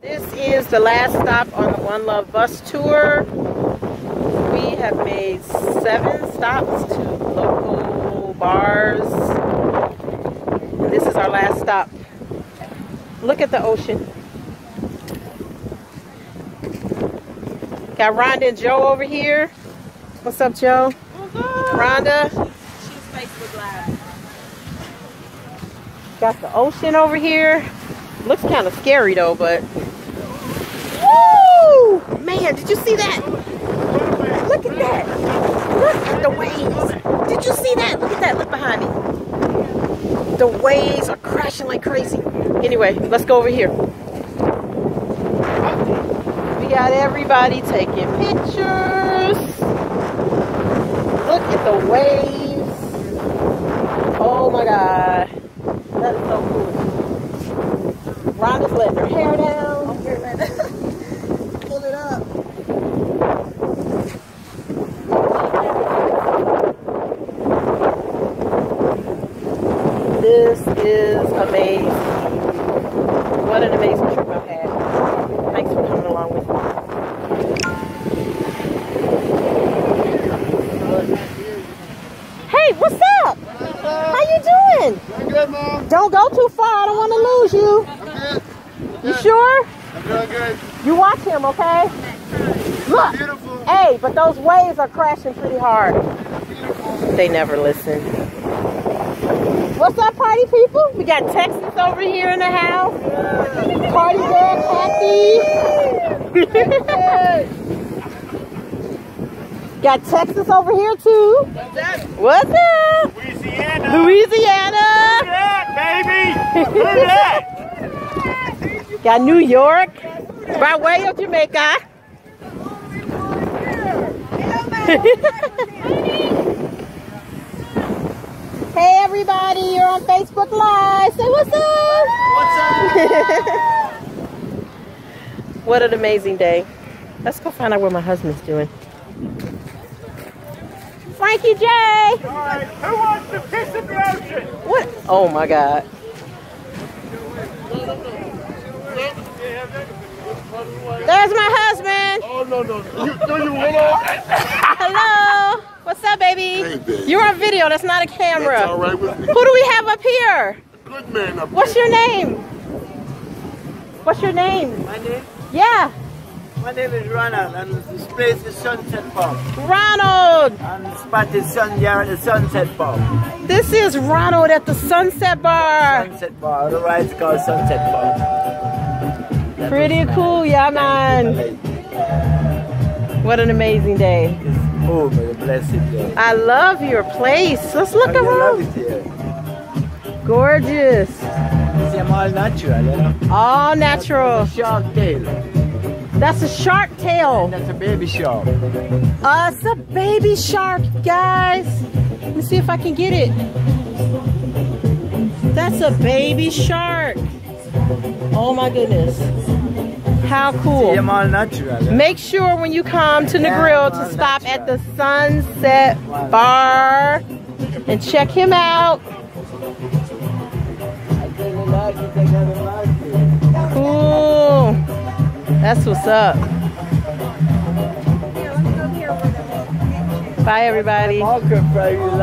This is the last stop on the One Love bus tour. We have made seven stops to local bars. And this is our last stop. Look at the ocean. Got Rhonda and Joe over here. What's up, Joe? Rhonda. She's Facebook Live. Got the ocean over here. Looks kind of scary though, but. Man, did you see that? Look at that. Look at the waves. Did you see that? Look at that. Look behind me. The waves are crashing like crazy. Anyway, let's go over here. We got everybody taking pictures. Look at the waves. Oh my God. That is so cool. Rhonda's letting her hair down. Pull it up. This amazing. What an amazing trip I've had. Thanks for coming along with me. Hey, what's up? How you doing? Doing good, Mom. Don't go too far. I don't want to lose you. I'm good. You sure? I'm doing good. You watch him, okay? Look. Beautiful. Hey, but those waves are crashing pretty hard. Beautiful. They never listen. What's up, party people? We got Texas over here in the house. Party girl, Kathy. got Texas over here too. What's up? Louisiana. Louisiana. Yeah, baby. Look at that. Got New York. By way of Jamaica. hey everybody, you're on Facebook Live. Say what's up. What's up? what an amazing day. Let's go find out what my husband's doing. Frankie J. Right. Who wants to piss in the ocean? What? Oh my God. There's my husband. Oh, no, no. You, do you want to? Hello. What's up, baby? Hey, babe. You're on video. That's not a camera. That's all right with me. Who do we have up here? Good man up here. What's your name? What's your name? My name, Yeah, my name is Ronald, and this place is Sunset Park. Ronald. And the spot is Sun here at the Sunset Park. This is Ronald at the Sunset Bar. Sunset Park, otherwise it's called Sunset Park. That Pretty was nice. cool, yeah, man. What an amazing day. Oh, my blessed day. I love your place. Let's look I love around. it here. Gorgeous. See, I'm all natural, you know. All natural. Shark tail. That's a shark tail. That's a baby shark. Uh, it's a baby shark, guys. Let me see if I can get it. That's a baby shark. Oh my goodness. How cool. I'm all natural. You know? Make sure when you come to Negril to stop at the Sunset Bar and check him out. I tell you like it, I gotta like it. Cool. That's what's up. Bye, everybody. Marker, you like